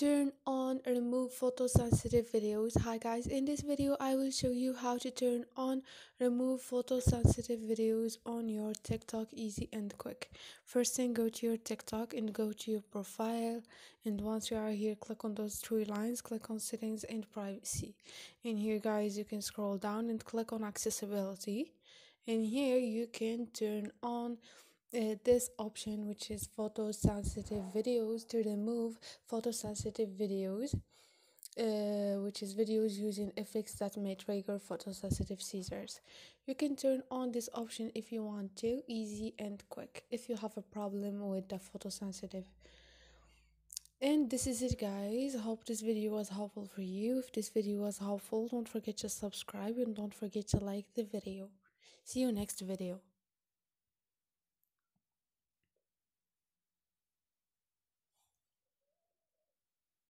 turn on remove photosensitive videos. Hi guys. In this video i will show you how to turn on remove photosensitive videos on your tiktok easy and quick. First thing go to your tiktok and go to your profile. And once you are here click on those three lines. Click on settings and privacy. And here guys you can scroll down and click on accessibility. And here you can turn on uh, this option which is photosensitive videos to remove photosensitive videos uh, which is videos using effects that may trigger photosensitive seizures. You can turn on this option if you want to easy and quick if you have a problem with the photosensitive. And this is it guys. Hope this video was helpful for you. If this video was helpful don't forget to subscribe and don't forget to like the video. See you next video